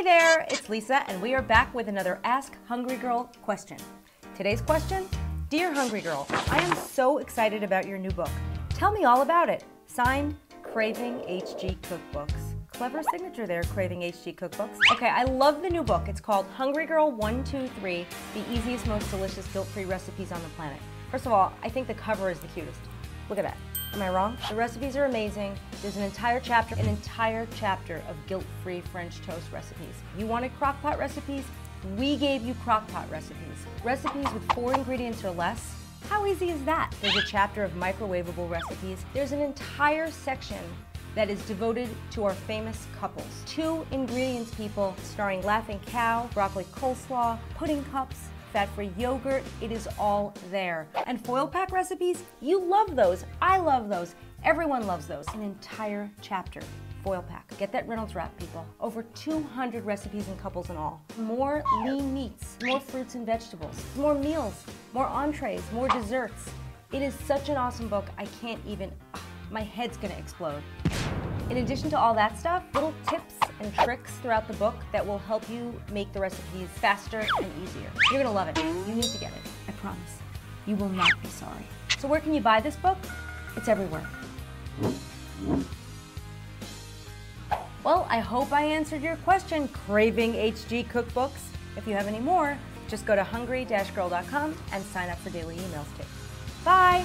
Hey there, it's Lisa, and we are back with another Ask Hungry Girl question. Today's question Dear Hungry Girl, I am so excited about your new book. Tell me all about it. Signed, Craving HG Cookbooks. Clever signature there, Craving HG Cookbooks. Okay, I love the new book. It's called Hungry Girl 123 The Easiest, Most Delicious Guilt Free Recipes on the Planet. First of all, I think the cover is the cutest. Look at that. Am I wrong? The recipes are amazing. There's an entire chapter, an entire chapter of guilt-free French toast recipes. You wanted crockpot recipes? We gave you crockpot recipes. Recipes with four ingredients or less. How easy is that? There's a chapter of microwavable recipes. There's an entire section that is devoted to our famous couples. Two ingredients people starring Laughing Cow, broccoli coleslaw, pudding cups, fat-free yogurt, it is all there. And foil pack recipes, you love those. I love those. Everyone loves those. An entire chapter. Foil pack. Get that Reynolds wrap, people. Over 200 recipes and couples in all. More lean meats, more fruits and vegetables, more meals, more entrees, more desserts. It is such an awesome book, I can't even, ugh, my head's gonna explode. In addition to all that stuff, little tips and tricks throughout the book that will help you make the recipes faster and easier. You're gonna love it. You need to get it. I promise. You will not be sorry. So where can you buy this book? It's everywhere. Well, I hope I answered your question, craving HG cookbooks. If you have any more, just go to hungry-girl.com and sign up for daily emails too. Bye!